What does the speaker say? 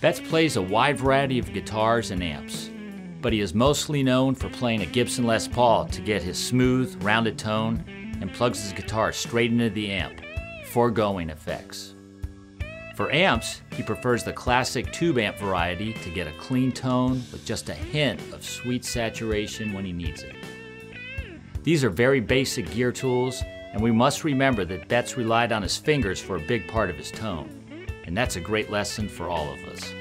Betts plays a wide variety of guitars and amps, but he is mostly known for playing a Gibson Les Paul to get his smooth, rounded tone and plugs his guitar straight into the amp, foregoing effects. For amps, he prefers the classic tube amp variety to get a clean tone with just a hint of sweet saturation when he needs it. These are very basic gear tools, and we must remember that Betts relied on his fingers for a big part of his tone, and that's a great lesson for all of us.